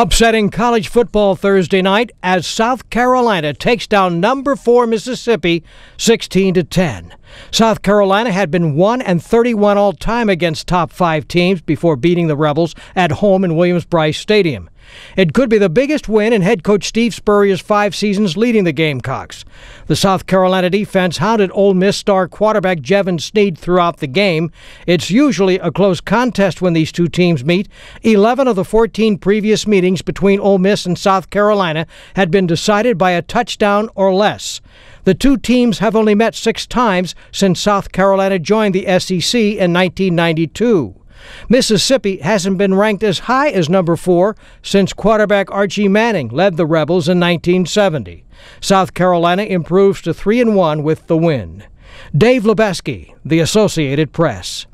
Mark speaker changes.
Speaker 1: Upsetting college football Thursday night as South Carolina takes down number 4 Mississippi 16 to 10. South Carolina had been 1 and 31 all time against top 5 teams before beating the Rebels at home in Williams-Brice Stadium. It could be the biggest win in head coach Steve Spurrier's five seasons leading the Gamecocks. The South Carolina defense hounded Ole Miss star quarterback Jevan Snead throughout the game. It's usually a close contest when these two teams meet. 11 of the 14 previous meetings between Ole Miss and South Carolina had been decided by a touchdown or less. The two teams have only met six times since South Carolina joined the SEC in 1992. Mississippi hasn't been ranked as high as number four since quarterback Archie Manning led the Rebels in 1970. South Carolina improves to 3 and 1 with the win. Dave Lebeski, The Associated Press.